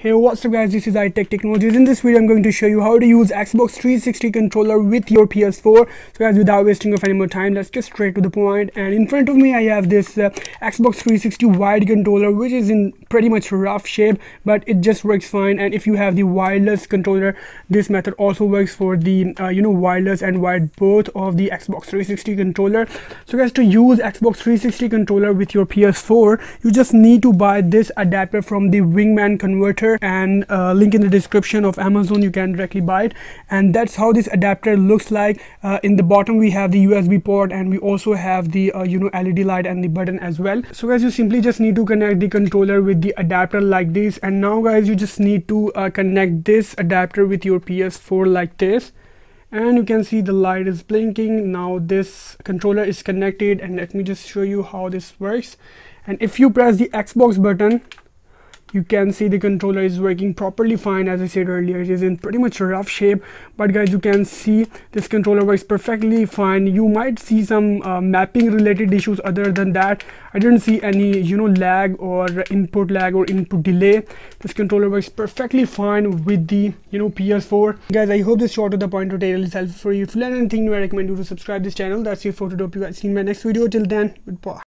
Hey what's up guys? This is iTech Technologies. In this video I'm going to show you how to use Xbox 360 controller with your PS4 so guys without wasting of any more time let's get straight to the point. And in front of me I have this uh, Xbox 360 wired controller which is in pretty much rough shape but it just works fine. And if you have the wireless controller this method also works for the uh, you know wireless and wired both of the Xbox 360 controller. So guys to use Xbox 360 controller with your PS4 you just need to buy this adapter from the Wingman converter and uh, link in the description of Amazon you can directly buy it. And that's how this adapter looks like. Uh, in the bottom we have the USB port and we also have the uh, you know LED light and the button as well. So guys you simply just need to connect the controller with the adapter like this. And now guys you just need to uh, connect this adapter with your PS4 like this. And you can see the light is blinking. Now this controller is connected. And let me just show you how this works. And if you press the xbox button you can see the controller is working properly fine as i said earlier it is in pretty much rough shape. But guys you can see this controller works perfectly fine. You might see some uh, mapping related issues other than that. I didn't see any you know lag or input lag or input delay. This controller works perfectly fine with the you know ps4 guys i hope this short to the point tutorial is helpful for you. If you learn anything new i recommend you to subscribe this channel. That's it for today. Hope you guys see my next video. Till then goodbye